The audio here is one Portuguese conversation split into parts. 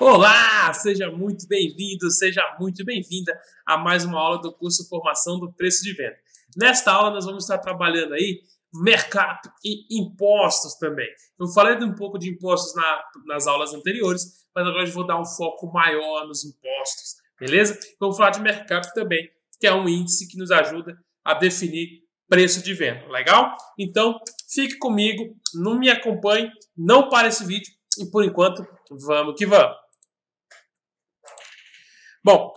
Olá, seja muito bem-vindo, seja muito bem-vinda a mais uma aula do curso Formação do Preço de Venda. Nesta aula nós vamos estar trabalhando aí mercado e impostos também. Eu falei um pouco de impostos na, nas aulas anteriores, mas agora eu vou dar um foco maior nos impostos, beleza? Vamos falar de mercado também, que é um índice que nos ajuda a definir preço de venda, legal? Então, fique comigo, não me acompanhe, não pare esse vídeo e por enquanto, vamos que vamos. Bom,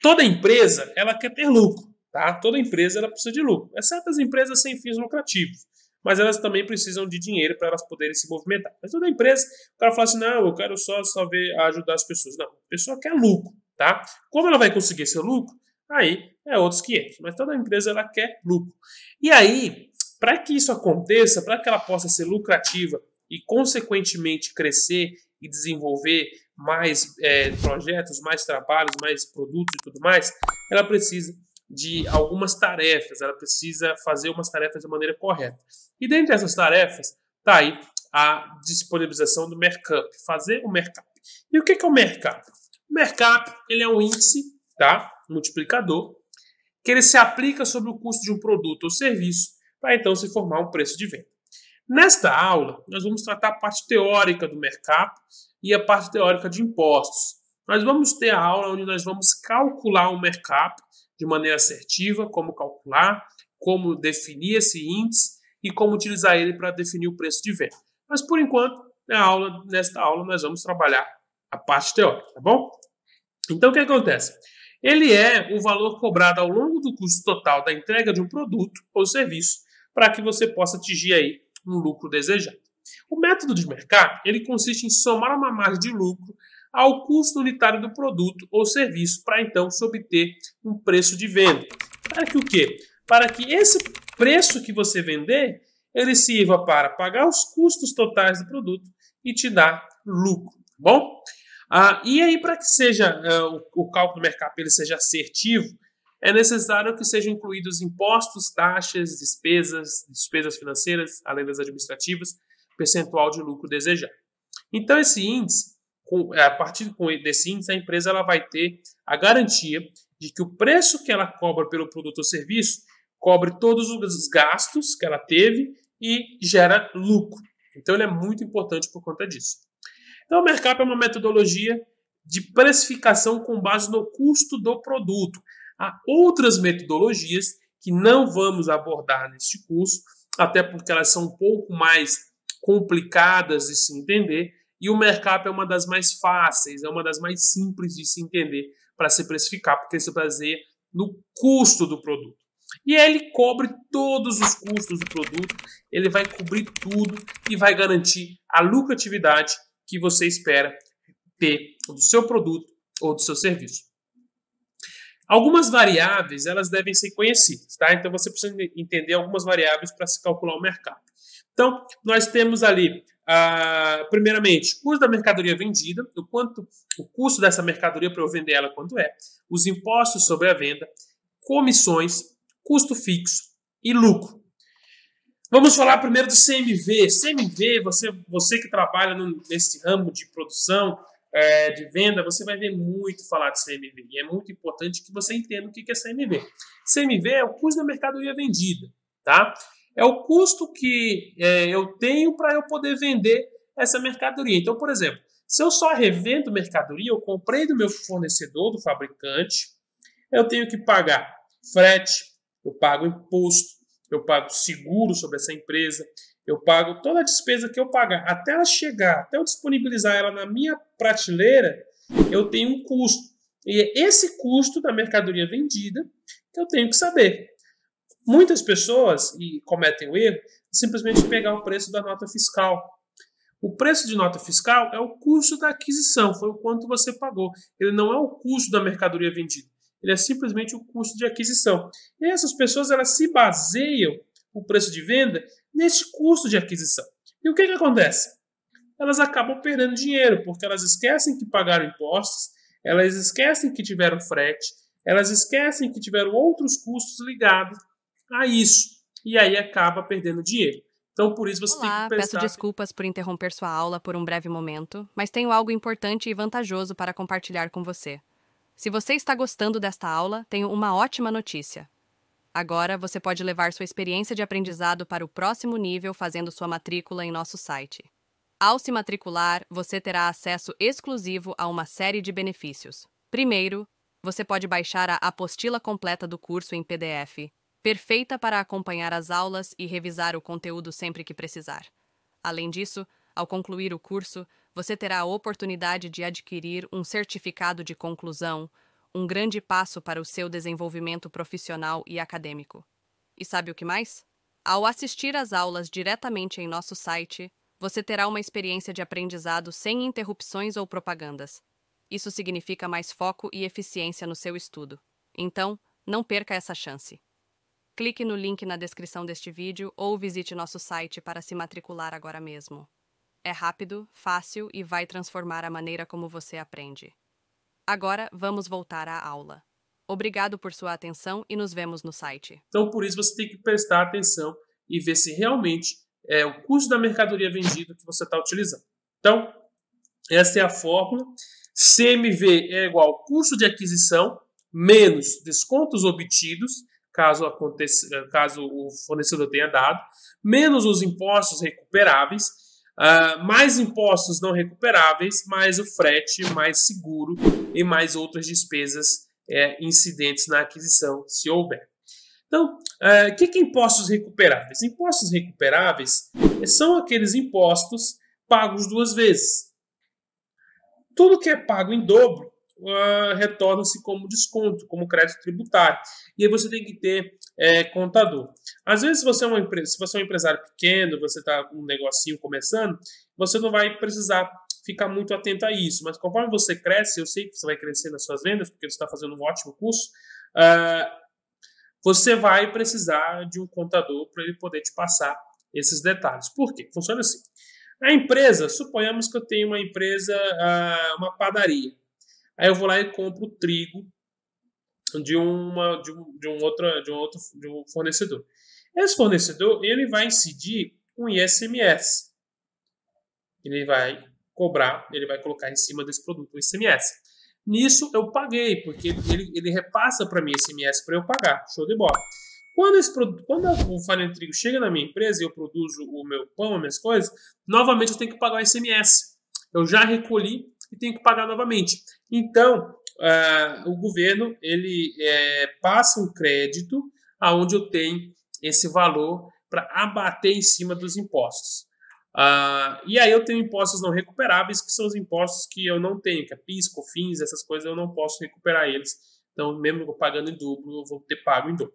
toda empresa ela quer ter lucro, tá? Toda empresa ela precisa de lucro, exceto as empresas sem fins lucrativos. Mas elas também precisam de dinheiro para elas poderem se movimentar. Mas toda empresa, o cara fala assim: não, eu quero só, só ver, ajudar as pessoas. Não, a pessoa quer lucro, tá? Como ela vai conseguir seu lucro? Aí é outros 500. Mas toda empresa ela quer lucro. E aí, para que isso aconteça, para que ela possa ser lucrativa e, consequentemente, crescer e desenvolver mais é, projetos, mais trabalhos, mais produtos e tudo mais, ela precisa de algumas tarefas, ela precisa fazer umas tarefas de maneira correta. E dentre essas tarefas, está aí a disponibilização do Mercap, fazer o Mercap. E o que é o Mercap? O Mercap ele é um índice, tá? multiplicador, que ele se aplica sobre o custo de um produto ou serviço para então se formar um preço de venda. Nesta aula, nós vamos tratar a parte teórica do mercado e a parte teórica de impostos. Nós vamos ter a aula onde nós vamos calcular o mercado de maneira assertiva, como calcular, como definir esse índice e como utilizar ele para definir o preço de venda. Mas por enquanto, na aula, nesta aula, nós vamos trabalhar a parte teórica, tá bom? Então o que acontece? Ele é o valor cobrado ao longo do custo total da entrega de um produto ou serviço para que você possa atingir aí um lucro desejado. O método de mercado ele consiste em somar uma margem de lucro ao custo unitário do produto ou serviço para então se obter um preço de venda. Para que o quê? Para que esse preço que você vender ele sirva para pagar os custos totais do produto e te dar lucro, tá bom? Ah, e aí para que seja o, o, cálculo do mercado ele seja assertivo, é necessário que sejam incluídos impostos, taxas, despesas, despesas financeiras, além das administrativas, percentual de lucro desejado. Então, esse índice, a partir desse índice, a empresa ela vai ter a garantia de que o preço que ela cobra pelo produto ou serviço cobre todos os gastos que ela teve e gera lucro. Então, ele é muito importante por conta disso. Então, o mercado é uma metodologia de precificação com base no custo do produto. Há outras metodologias que não vamos abordar neste curso, até porque elas são um pouco mais complicadas de se entender, e o mercado é uma das mais fáceis, é uma das mais simples de se entender para se precificar, porque se baseia no custo do produto. E ele cobre todos os custos do produto, ele vai cobrir tudo e vai garantir a lucratividade que você espera ter do seu produto ou do seu serviço. Algumas variáveis elas devem ser conhecidas, tá? Então você precisa entender algumas variáveis para se calcular o mercado. Então nós temos ali, ah, primeiramente, o custo da mercadoria vendida, o quanto o custo dessa mercadoria para eu vender ela quanto é, os impostos sobre a venda, comissões, custo fixo e lucro. Vamos falar primeiro do CMV. CMV, você, você que trabalha no, nesse ramo de produção, é, de venda, você vai ver muito falar de CMV. E é muito importante que você entenda o que é CMV. CMV é o custo da mercadoria vendida, tá? É o custo que é, eu tenho para eu poder vender essa mercadoria. Então, por exemplo, se eu só revendo mercadoria, eu comprei do meu fornecedor, do fabricante, eu tenho que pagar frete, eu pago imposto, eu pago seguro sobre essa empresa, eu pago toda a despesa que eu pagar. Até ela chegar, até eu disponibilizar ela na minha prateleira, eu tenho um custo. E é esse custo da mercadoria vendida que eu tenho que saber. Muitas pessoas e cometem o erro simplesmente pegar o preço da nota fiscal. O preço de nota fiscal é o custo da aquisição, foi o quanto você pagou. Ele não é o custo da mercadoria vendida. Ele é simplesmente o custo de aquisição. E essas pessoas elas se baseiam o preço de venda neste custo de aquisição. E o que, que acontece? Elas acabam perdendo dinheiro, porque elas esquecem que pagaram impostos, elas esquecem que tiveram frete, elas esquecem que tiveram outros custos ligados a isso. E aí acaba perdendo dinheiro. Então, por isso você Olá, tem que prestar... peço desculpas por interromper sua aula por um breve momento, mas tenho algo importante e vantajoso para compartilhar com você. Se você está gostando desta aula, tenho uma ótima notícia. Agora você pode levar sua experiência de aprendizado para o próximo nível fazendo sua matrícula em nosso site. Ao se matricular, você terá acesso exclusivo a uma série de benefícios. Primeiro, você pode baixar a apostila completa do curso em PDF, perfeita para acompanhar as aulas e revisar o conteúdo sempre que precisar. Além disso, ao concluir o curso, você terá a oportunidade de adquirir um certificado de conclusão, um grande passo para o seu desenvolvimento profissional e acadêmico. E sabe o que mais? Ao assistir às aulas diretamente em nosso site, você terá uma experiência de aprendizado sem interrupções ou propagandas. Isso significa mais foco e eficiência no seu estudo. Então, não perca essa chance. Clique no link na descrição deste vídeo ou visite nosso site para se matricular agora mesmo. É rápido, fácil e vai transformar a maneira como você aprende. Agora vamos voltar à aula. Obrigado por sua atenção e nos vemos no site. Então, por isso você tem que prestar atenção e ver se realmente é o custo da mercadoria vendida que você está utilizando. Então, essa é a fórmula. CMV é igual ao custo de aquisição menos descontos obtidos caso, aconteça, caso o fornecedor tenha dado, menos os impostos recuperáveis, uh, mais impostos não recuperáveis, mais o frete, mais seguro e mais outras despesas é, incidentes na aquisição, se houver. Então, o uh, que, que é impostos recuperáveis? Impostos recuperáveis são aqueles impostos pagos duas vezes. Tudo que é pago em dobro uh, retorna-se como desconto, como crédito tributário. E aí você tem que ter é, contador. Às vezes, você, é uma empresa, se você é um empresário pequeno, você está com um negocinho começando, você não vai precisar ficar muito atento a isso. Mas conforme você cresce, eu sei que você vai crescer nas suas vendas, porque você está fazendo um ótimo curso, uh, você vai precisar de um contador para ele poder te passar esses detalhes. Por quê? Funciona assim. A empresa, suponhamos que eu tenho uma empresa, uh, uma padaria. Aí eu vou lá e compro trigo de uma de um, de um outro de um outro de um fornecedor. Esse fornecedor ele vai incidir um ISMS. Ele vai cobrar, ele vai colocar em cima desse produto o ICMS. Nisso eu paguei, porque ele, ele, ele repassa para mim ICMS para eu pagar. Show de bola. Quando, esse produto, quando o farinha de trigo chega na minha empresa e eu produzo o meu pão, as minhas coisas, novamente eu tenho que pagar o ICMS. Eu já recolhi e tenho que pagar novamente. Então, uh, o governo ele é, passa um crédito aonde eu tenho esse valor para abater em cima dos impostos. Uh, e aí eu tenho impostos não recuperáveis, que são os impostos que eu não tenho, que é PIS, COFINS, essas coisas eu não posso recuperar eles. Então, mesmo eu pagando em dobro, eu vou ter pago em dobro.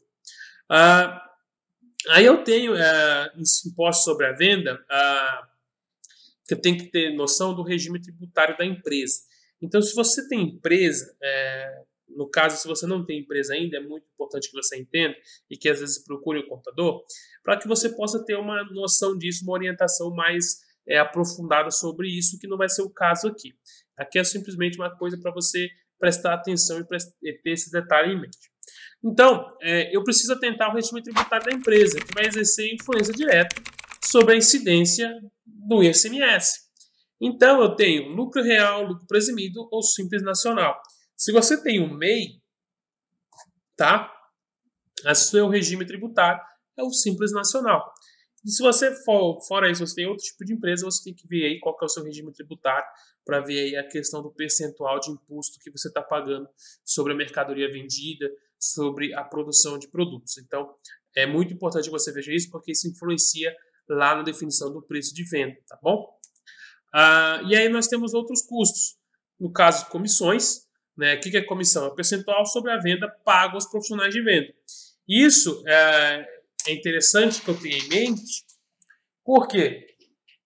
Uh, aí eu tenho uh, impostos sobre a venda, uh, eu tenho que ter noção do regime tributário da empresa. Então, se você tem empresa, é, no caso, se você não tem empresa ainda, é muito importante que você entenda e que às vezes procure o contador, para que você possa ter uma noção disso, uma orientação mais é, aprofundada sobre isso, que não vai ser o caso aqui. Aqui é simplesmente uma coisa para você prestar atenção e ter esse detalhe em mente. Então, é, eu preciso atentar ao regime tributário da empresa, que vai exercer influência direta sobre a incidência do ICMS. Então, eu tenho lucro real, lucro presumido ou simples nacional. Se você tem um MEI, tá? O seu regime tributário é o simples nacional. E se você for, fora isso, você tem outro tipo de empresa, você tem que ver aí qual é o seu regime tributário para ver aí a questão do percentual de imposto que você está pagando sobre a mercadoria vendida, sobre a produção de produtos. Então, é muito importante que você veja isso, porque isso influencia lá na definição do preço de venda, tá bom? Ah, e aí nós temos outros custos. No caso, comissões. Né? O que é comissão? É o percentual sobre a venda pago aos profissionais de venda. Isso é, é interessante que eu tenha em mente. Por quê?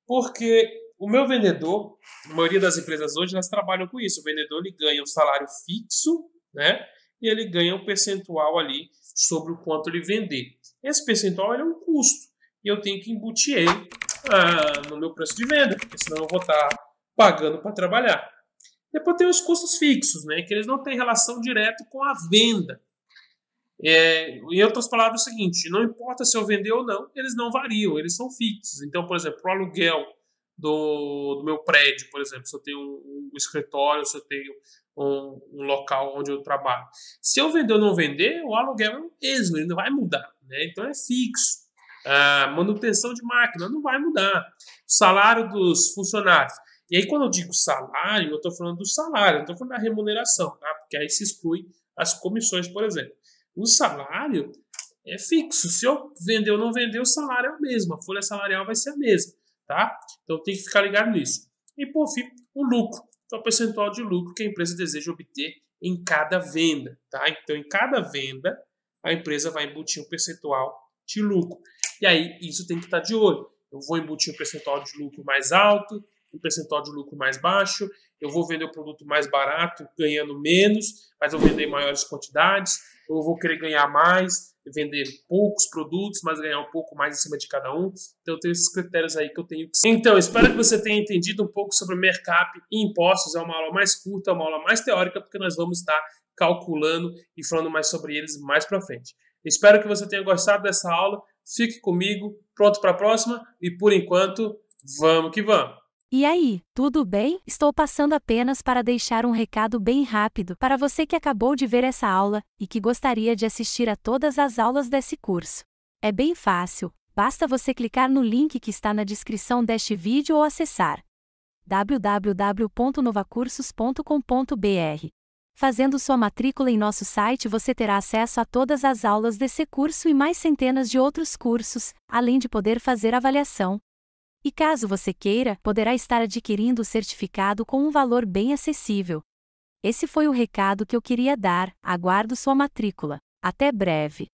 Porque o meu vendedor, a maioria das empresas hoje, elas trabalham com isso. O vendedor ele ganha um salário fixo, né? E ele ganha um percentual ali sobre o quanto ele vender. Esse percentual é um custo. E eu tenho que embutir ele ah, no meu preço de venda, porque senão eu vou estar pagando para trabalhar. Depois tem os custos fixos, né, que eles não têm relação direta com a venda. É, em outras palavras, é o seguinte: não importa se eu vender ou não, eles não variam, eles são fixos. Então, por exemplo, o aluguel do, do meu prédio, por exemplo, se eu tenho um, um escritório, se eu tenho um, um, local onde eu trabalho. Se eu vender ou não vender, o aluguel é o mesmo, ele não vai mudar. Né? Então é fixo. A manutenção de máquina não vai mudar. O salário dos funcionários. E aí, quando eu digo salário, eu estou falando do salário, não estou falando da remuneração, tá? porque aí se exclui as comissões, por exemplo. O salário é fixo. Se eu vender ou não vender, o salário é o mesmo. A folha salarial vai ser a mesma. Tá? Então tem que ficar ligado nisso. E por fim, o lucro. Então, o percentual de lucro que a empresa deseja obter em cada venda. Tá? Então, em cada venda, a empresa vai embutir um percentual de lucro. E aí, isso tem que estar de olho. Eu vou embutir um percentual de lucro mais alto, um percentual de lucro mais baixo, eu vou vender o produto mais barato, ganhando menos, mas eu vender maiores quantidades, eu vou querer ganhar mais, vender poucos produtos, mas ganhar um pouco mais em cima de cada um. Então, eu tenho esses critérios aí que eu tenho que. Então, espero que você tenha entendido um pouco sobre Mercap e impostos. É uma aula mais curta, uma aula mais teórica, porque nós vamos estar calculando e falando mais sobre eles mais para frente. Espero que você tenha gostado dessa aula. Fique comigo, pronto para a próxima e por enquanto, vamos que vamos! E aí, tudo bem? Estou passando apenas para deixar um recado bem rápido para você que acabou de ver essa aula e que gostaria de assistir a todas as aulas desse curso. É bem fácil, basta você clicar no link que está na descrição deste vídeo ou acessar www.novacursos.com.br. Fazendo sua matrícula em nosso site, você terá acesso a todas as aulas desse curso e mais centenas de outros cursos, além de poder fazer avaliação, e caso você queira, poderá estar adquirindo o certificado com um valor bem acessível. Esse foi o recado que eu queria dar, aguardo sua matrícula. Até breve!